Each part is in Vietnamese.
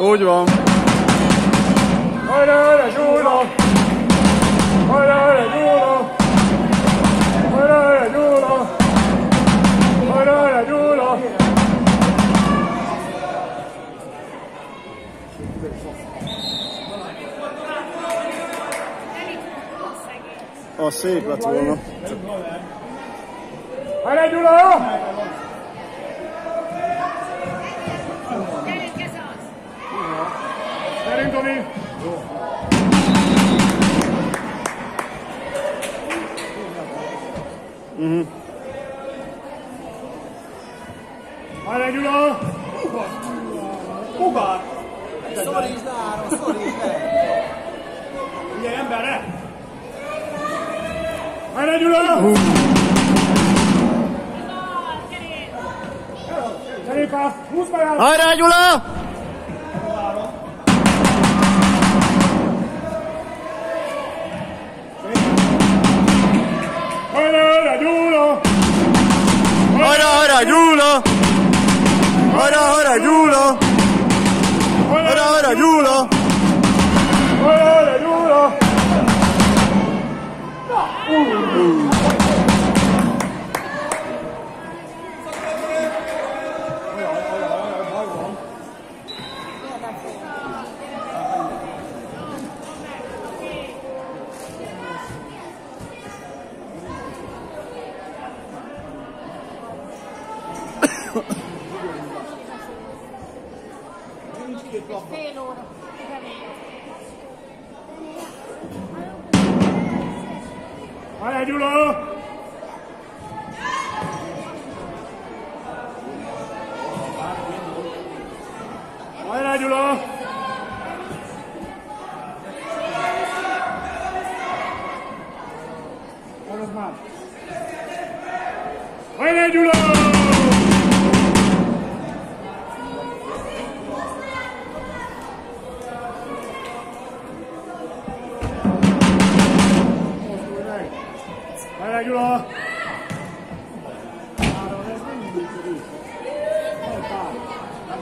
Úgy van. Hajrá, hajrá, Gyula! Hajrá, hajrá, Gyula! Hajrá, hajrá, Gyula! Hajrá, hajrá, Gyula! A szép lett volna. Hajrá, Gyula! Uh-huh. Mhm. Hajrá, Gyula! Kubár! Szorítsd áron, szorítsd el! Ugye emberre! Hajrá, Gyula! Hajrá, Gyula! ora giuro. Ora ora giuro. Ora ora giuro. No. Uh. café loro. Vai Giulio! Vai Giulio! Vai Giulio!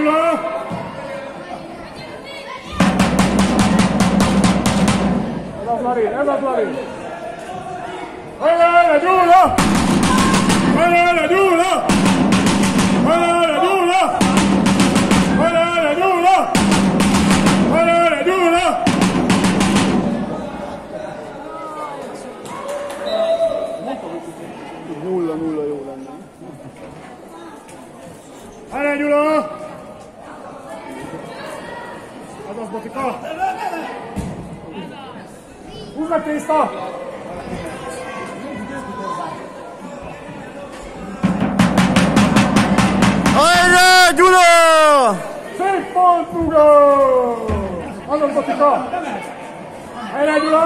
الله يلا طريق يلا طريق هلا هلا دوله هلا هلا دوله Aê, Júlio! Sem Portugal! Olha o Portugal! Aê, Júlio!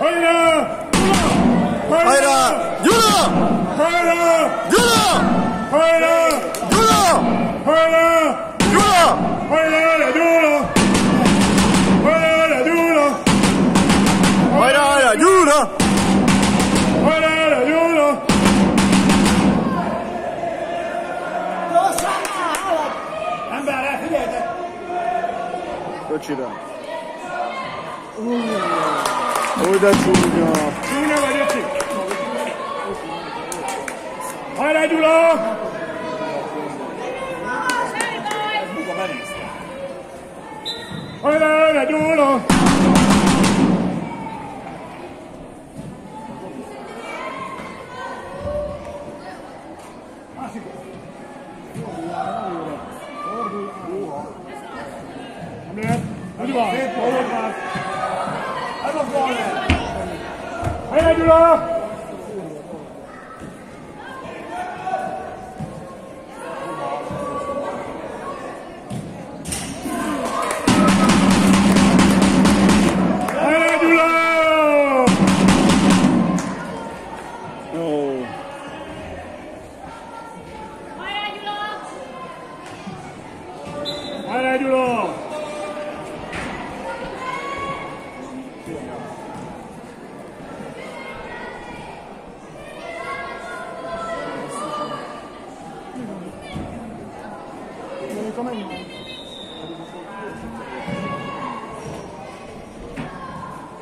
Hayra! Hayra! Hayra! Hayra! Hayra! ¡Fuera! ¡Duro! ¡Fuera! ¡Duro! ¡Fuera la duro! ¡Fuera la duro! ¡Fuera la duro! ¡Fuera la duro! Kaçıran. Oy da Paraduló! Paraduló! Hadi bakalım. Hadi bakalım. Hadi bakalım. 잠깐만요.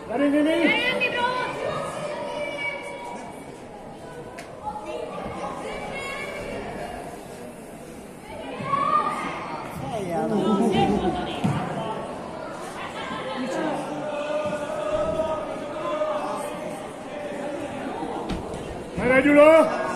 나를 내내. Hadi yürü.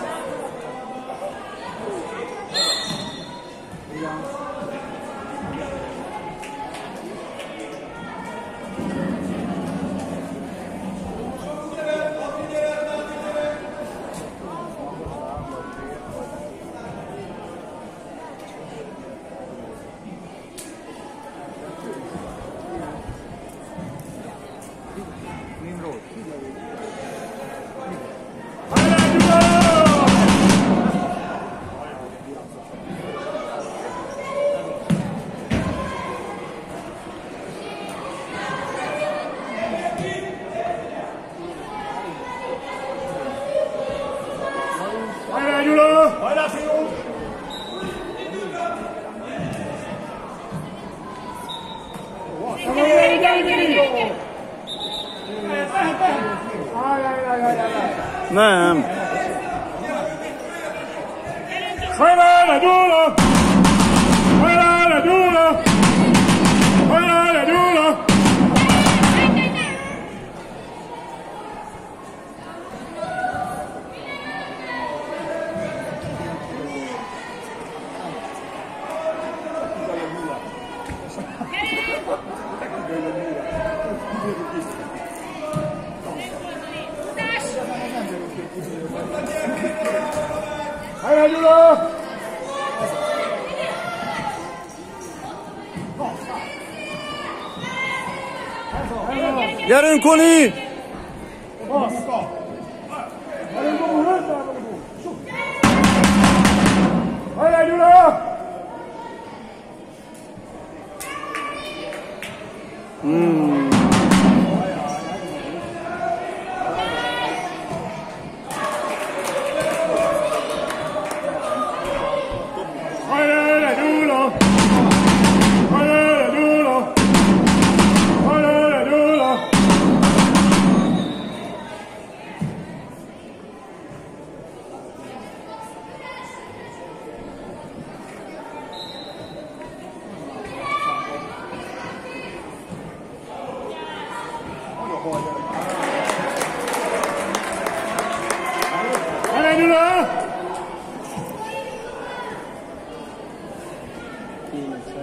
Islam Yarın koni. Bas. 来人呐！兄弟们，走！走！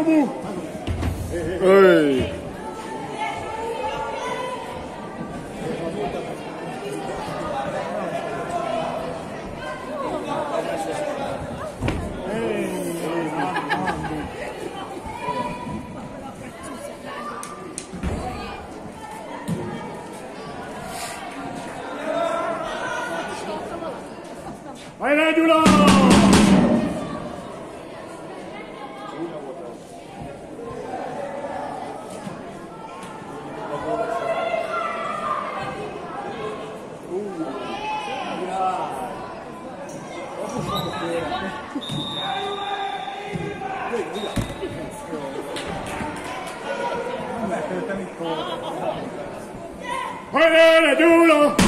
走！走！哎！Hajrá Gyula! Hajrá, Gyula!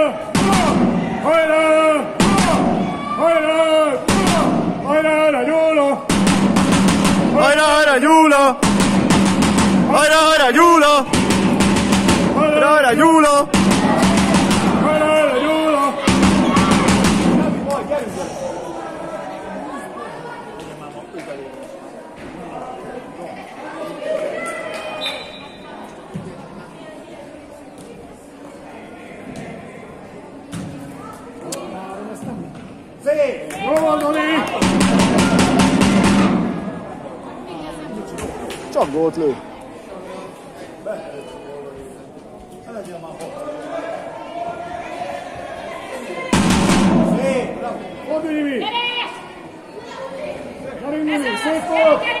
¡Fuera! ¡Fuera! ¡Fuera Arayulo! ¡Fuera Arayulo! ¡Fuera Arayulo! ¡Fuera Arayulo! గోట్లు Hey, come on, baby. Come on, baby. Safe ball.